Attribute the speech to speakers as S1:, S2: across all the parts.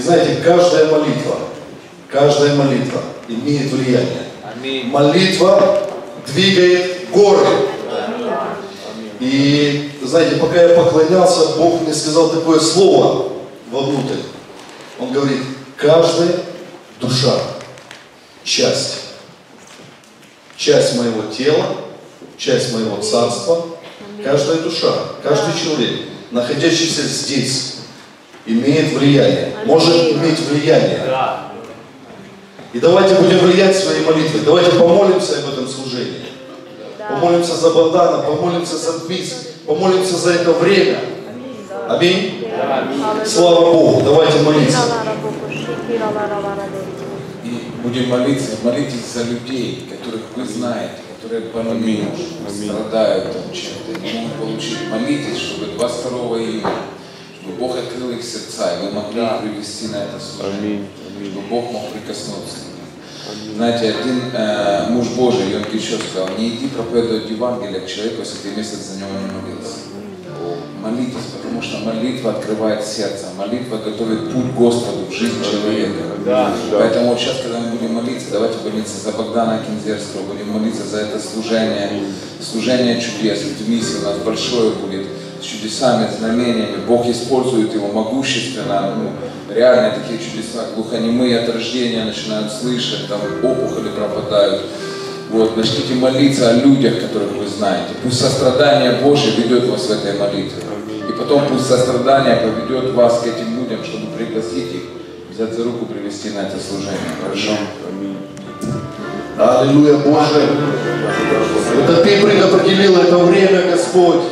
S1: И знаете, каждая молитва, каждая молитва имеет влияние.
S2: Аминь.
S1: Молитва двигает горы. И знаете, пока я поклонялся, Бог мне сказал такое слово вовнутрь. Он говорит, каждая душа, часть, часть моего тела, часть моего царства, каждая душа, каждый человек, находящийся здесь, имеет влияние, может иметь влияние. И давайте будем влиять своей молитвой. Давайте помолимся об этом служении. Помолимся за Богдана, помолимся за Дмитрия, помолимся за это время. Аминь. Слава Богу. Давайте молиться.
S3: И будем молиться, молитесь за людей, которых вы знаете, которые больны, страдают там чем-то, не могут получить. Молитесь, чтобы 22 июня, чтобы Бог открыл их сердца, и вы могли их привести на это служение, чтобы Бог мог прикоснуться к ним. Знаете, один э, муж Божий, Йон Кичо сказал, не иди проповедовать Евангелие к человеку, если ты месяц за него не молился. Молитесь, потому что молитва открывает сердце, молитва готовит путь Господу в жизнь человека.
S2: Да.
S3: Поэтому вот сейчас, когда мы будем молиться, давайте молиться за Богдана Кинзерского, будем молиться за это служение, служение чудес. В Тбилиси у нас большое будет чудесами, знамениями. Бог использует его могущественно, ну, реально такие чудеса. Глухонемые от рождения начинают слышать, там опухоли пропадают. Вот, начните молиться о людях, которых вы знаете. Пусть сострадание Божье ведет вас в этой молитве. И потом пусть сострадание поведет вас к этим людям, чтобы пригласить их, взять за руку, привести на это служение. Хорошо?
S1: Аллилуйя, Боже. Это Ты предопределил это время, Господь.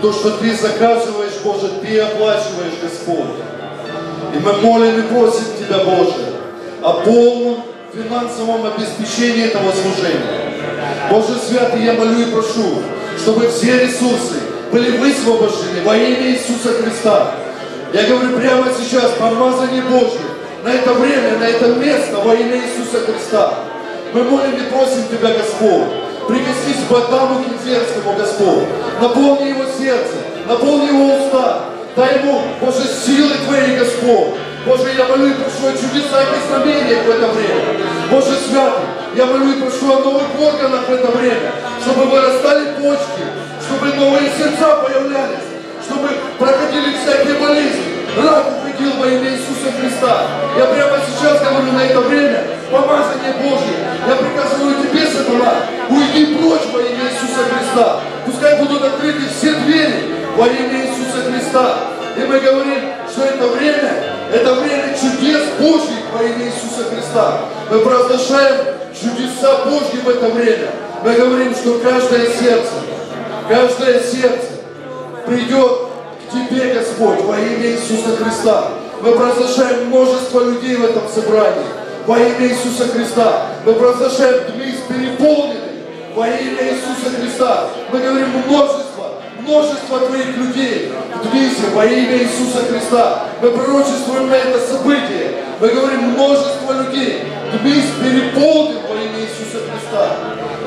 S1: То, что Ты заказываешь, Боже, Ты оплачиваешь, Господь. И мы молим и просим Тебя, Боже, о полном финансовом обеспечении этого служения. Боже Святый, я молю и прошу, чтобы все ресурсы были высвобождены во имя Иисуса Христа. Я говорю прямо сейчас, помазание Божье на это время, на это место во имя Иисуса Христа. Мы молим и просим Тебя, Господь, прикоснись к Богдану Кинзерскому, Господь, наполни его сердце, наполни его уста, дай ему, Боже, силы Твоей, Господь. Боже, я молю и прошу о чудесах и знамениях в это время. Боже Святый, я молю и прошу о новых органах в это время, чтобы вырастали почки, чтобы новые сердца появлялись, чтобы проходили всякие болезни. Рак уходил во имя Иисуса Христа. Я прямо сейчас говорю на это время, помазание Божье. Я приказываю тебе, сатана, уйди прочь во имя Иисуса Христа. Пускай будут открыты все двери во имя Иисуса Христа. И мы говорим, что это время, это время чудес Божьих во имя Иисуса Христа. Мы провозглашаем чудеса Божьи в это время. Мы говорим, что каждое сердце, каждое сердце придет к Тебе, Господь, во имя Иисуса Христа. Мы провозглашаем множество людей в этом собрании во имя Иисуса Христа. Мы провозглашаем Тбилис переполненный во имя Иисуса Христа. Мы говорим множество, множество Твоих людей в Тбилиси во имя Иисуса Христа. Мы пророчествуем на это событие. Мы говорим множество людей. Тбилис переполнен во имя Иисуса Христа.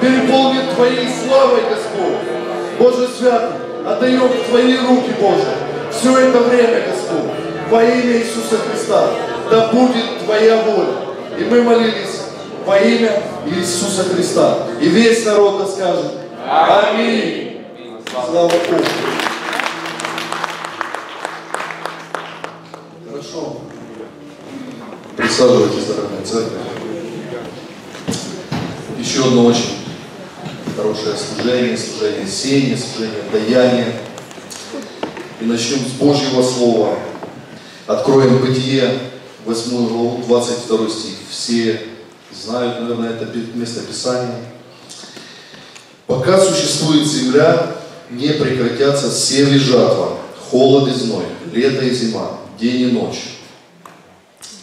S1: Переполнен Твоей славой, Господь. Боже Святый, отдаем в Твои руки, Боже, все это время, Господь, во имя Иисуса Христа. Да будет Твоя воля. И мы молились во имя Иисуса Христа. И весь народ да скажет Аминь. Слава Богу. Хорошо. Присаживайтесь, дорогая церковь. Еще одно очень хорошее служение, служение сения, служение даяния. И начнем с Божьего Слова. Откроем Бытие, 8 главу, 22 стих. Все знают, наверное, это место Писания. Пока существует земля, не прекратятся сев и жатва, холод и зной, лето и зима, день и ночь.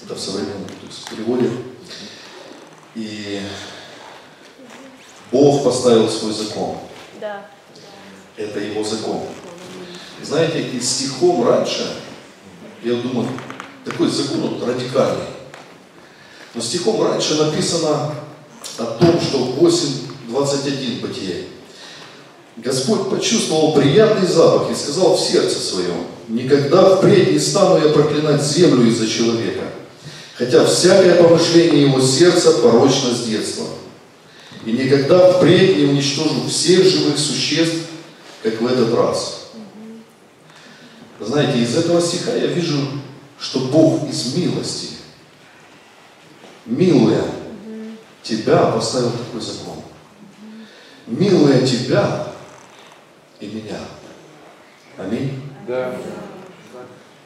S1: Это в современном есть, переводе. И Бог поставил свой закон.
S4: Да.
S1: Это его закон. И знаете, и стихом раньше, я думаю, такой закон вот радикальный. Но стихом раньше написано о том, что 8.21 бытие. Господь почувствовал приятный запах и сказал в сердце своем, Никогда впредь не стану я проклинать землю из-за человека, хотя всякое помышление его сердца порочно с детства. И никогда впредь не уничтожу всех живых существ, как в этот раз. Знаете, из этого стиха я вижу, что Бог из милости, милуя тебя, поставил такой закон. Милуя тебя и меня. Аминь.
S2: Да.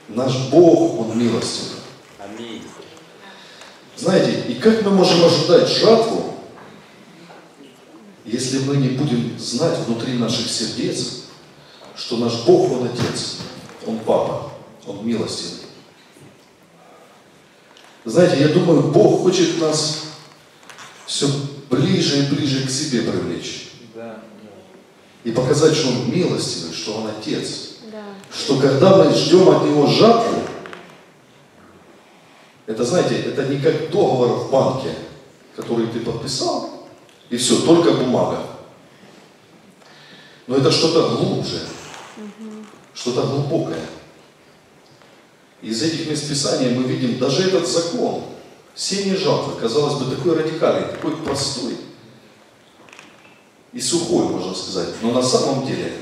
S1: Наш Бог, Он милостив.
S2: Аминь.
S1: Знаете, и как мы можем ожидать жатву, если мы не будем знать внутри наших сердец, что наш Бог, Он Отец, Он Папа, Он милостивый. Знаете, я думаю, Бог хочет нас все ближе и ближе к себе привлечь.
S2: Да.
S1: И показать, что Он милостивый, что Он Отец.
S4: Да.
S1: Что когда мы ждем от Него жатву, это, знаете, это не как договор в банке, который ты подписал, и все, только бумага. Но это что-то глубже, что-то глубокое. Из этих мест Писания мы видим даже этот закон, сеяние жатвы, казалось бы, такой радикальный, такой простой и сухой, можно сказать. Но на самом деле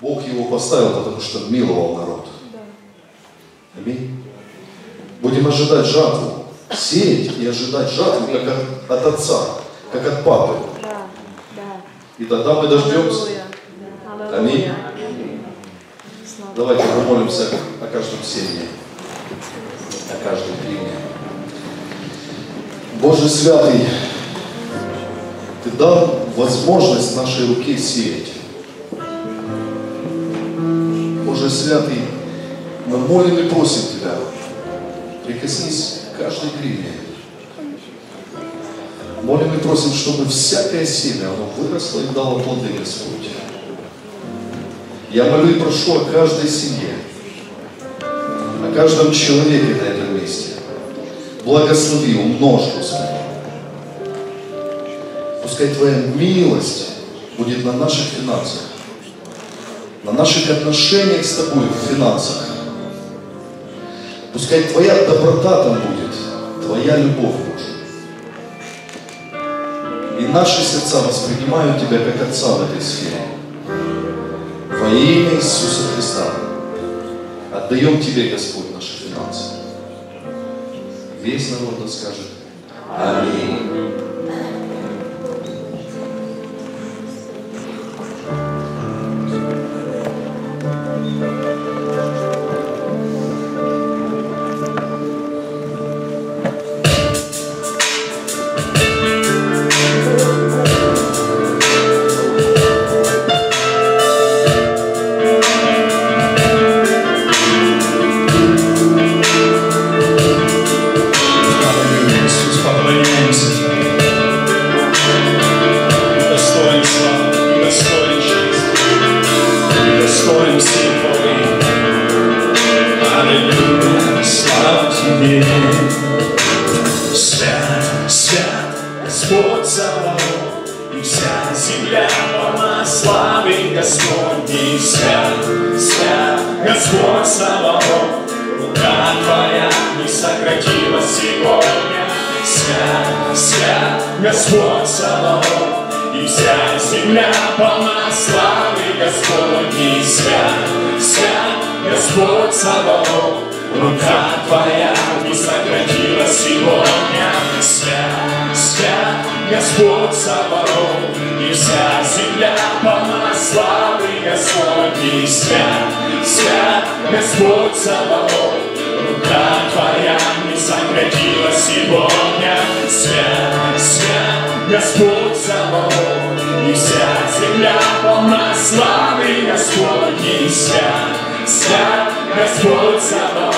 S1: Бог его поставил, потому что миловал народ. Аминь. Будем ожидать жатву, сеять и ожидать жатву, как от, от отца, как от папы.
S4: Да. Да.
S1: И тогда мы дождемся. Аминь. Давайте помолимся о каждом семье, о каждой клине. Боже святый, Ты дал возможность нашей руке сеять. Боже святый, мы молим и просим Тебя, прикоснись к каждой гривне. Молим и просим, чтобы всякое семя, оно выросло и дало плоды, Господь. Я молю и прошу о каждой семье, о каждом человеке на этом месте. Благослови, умножь, Господи. Пускай Твоя милость будет на наших финансах, на наших отношениях с Тобой в финансах. Пускай Твоя доброта там будет, Твоя любовь, Боже. И наши сердца воспринимают Тебя как Отца в этой сфере. Имя Иисуса Христа отдаем Тебе, Господь, наши финансы. Весь народ скажет Аминь.
S5: Достоин хвалы. Аллилуйя, слава Тебе. Свят, свят, Господь Саваоф, и вся земля полна славы Господней. Свят, свят, Господь Саваоф, рука Твоя не сократилась сегодня. Свят, свят, Господь Саваоф, вся земля полна славы Господней. Свят, свят, Господь Саваоф, рука Твоя не сократилась сегодня. Свят, свят, Господь Саваоф, и вся земля полна славы Господней. Свят, свят, Господь Саваоф, рука Твоя не сократилась сегодня. Свят, свят, Господь полна славы Господней. Свят, свят, Господь Саваоф,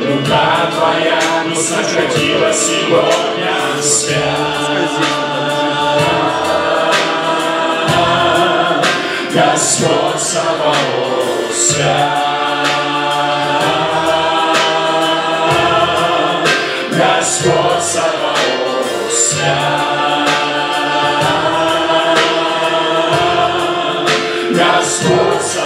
S5: рука Твоя не сократилась сегодня. Свят, Господь Саваоф, свят, Господь Саваоф, свят, Господь